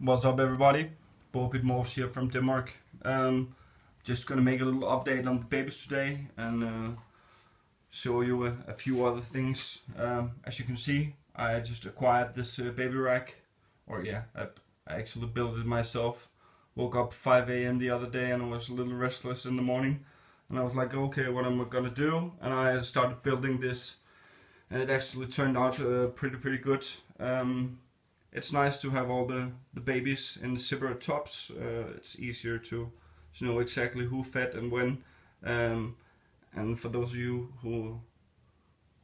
What's up everybody? BoaPit Morphs here from Denmark. Um, just gonna make a little update on the babies today and uh, show you a, a, few other things. Um, as you can see, I just acquired this uh, baby rack, or yeah, I, I, actually built it myself. Woke up 5 a.m. the other day and I was a little restless in the morning. And I was like, okay, what am I gonna do? And I started building this and it actually turned out uh, pretty, pretty good. Um, it's nice to have all the, the babies in separate tubs. Uh, it's easier to, to know exactly who fed and when. Um, and for those of you who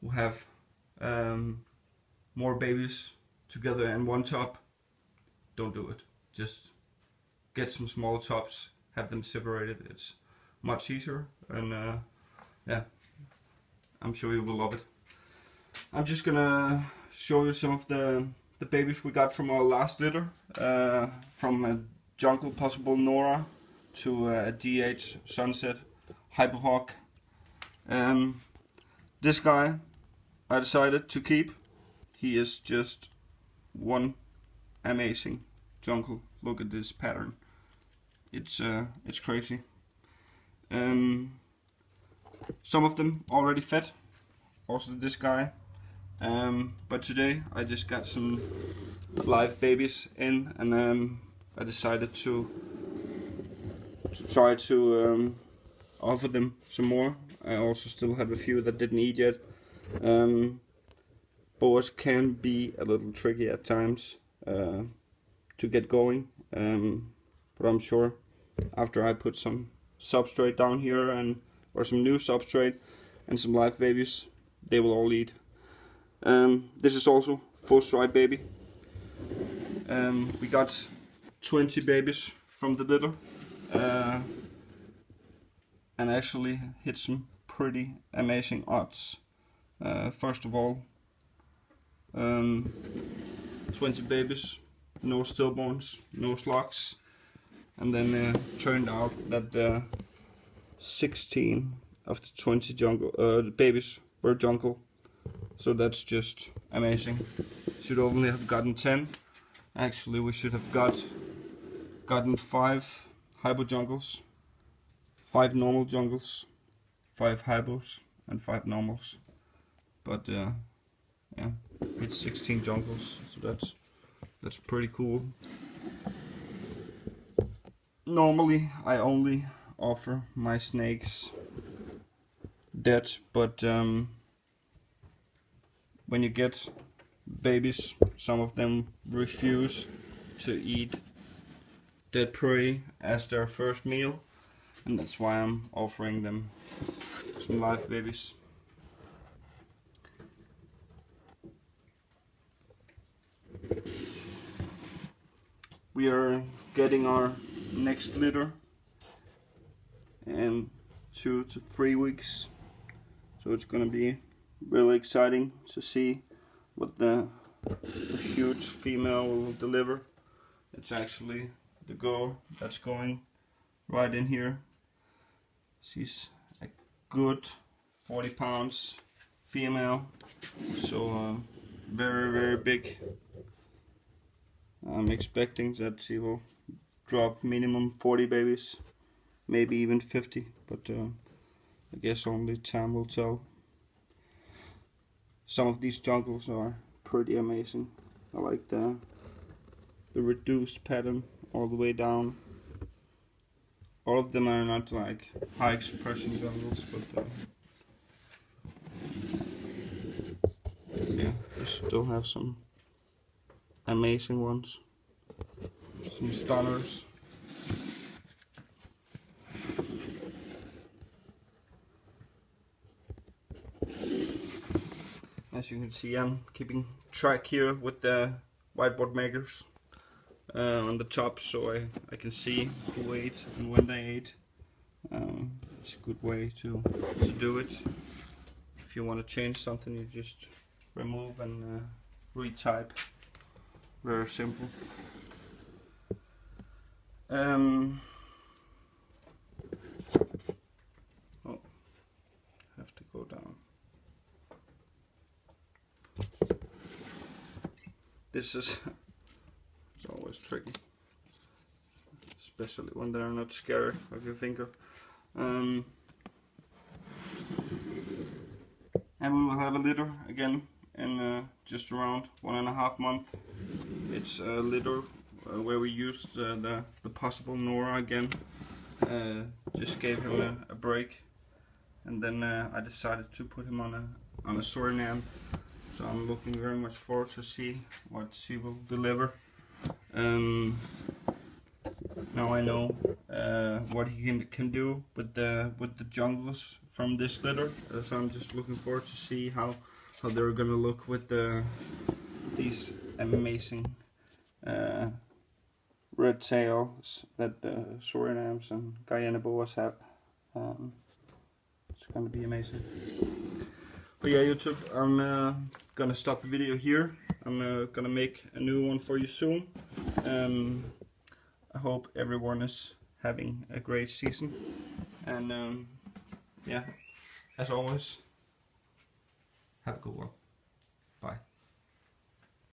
who have um, more babies together in one tub, don't do it. Just get some small tubs, have them separated. It's much easier, and uh, yeah, I'm sure you will love it. I'm just gonna show you some of the the babies we got from our last litter, uh, from a Jungle Possible Nora to a DH Sunset Hyperhawk. Um, this guy I decided to keep. He is just one amazing jungle. Look at this pattern. It's uh, it's crazy. Um, some of them already fed. Also this guy um, but today I just got some live babies in and um, I decided to, to try to um, offer them some more. I also still have a few that didn't eat yet. Um, boas can be a little tricky at times uh, to get going, um, but I'm sure after I put some substrate down here and or some new substrate and some live babies, they will all eat. Um, this is also full stride baby. Um, we got 20 babies from the litter uh, and actually hit some pretty amazing odds. Uh, first of all, um, 20 babies, no stillborns, no slugs, and then uh, turned out that uh, 16 of the 20 jungle uh, babies were jungle so that's just amazing. Should only have gotten 10. Actually, we should have got gotten 5 hypo jungles, 5 normal jungles, 5 hypos, and 5 normals. But uh, yeah, it's 16 jungles, so that's that's pretty cool. Normally, I only offer my snakes dead, but um, when you get babies, some of them refuse to eat dead prey as their first meal and that's why I'm offering them some live babies. We are getting our next litter in two to three weeks so it's gonna be really exciting to see what the, huge female will deliver. It's actually the girl that's going right in here. She's a good 40 pounds female, so uh, very very big. I'm expecting that she will drop minimum 40 babies, maybe even 50, but uh, I guess only time will tell some of these jungles are pretty amazing. I like the the reduced pattern all the way down. All of them are not like high expression jungles, but uh, yeah, they still have some amazing ones. Some stunners. You can see I'm keeping track here with the whiteboard makers uh, on the top so I, I can see who ate and when they ate. Um, it's a good way to, to do it. If you want to change something you just remove and uh, retype. Very simple. Um, This is always tricky. Especially when they're not scared of your finger. Um, and we will have a litter again in uh, just around one and a half month. It's a litter uh, where we used uh, the, the possible Nora again. Uh, just gave him a, a break and then uh, I decided to put him on a on a Suriname so I'm looking very much forward to see what she will deliver. Um, now I know uh, what he can, can do with the with the jungles from this litter. Uh, so I'm just looking forward to see how how they're gonna look with the these amazing uh, red tails that the Surinams and Guyana boas have. Um, it's gonna be amazing but yeah YouTube I'm uh, gonna stop the video here. I'm uh, gonna make a new one for you soon. Um, I hope everyone is having a great season. And um, yeah as always have a good one. Bye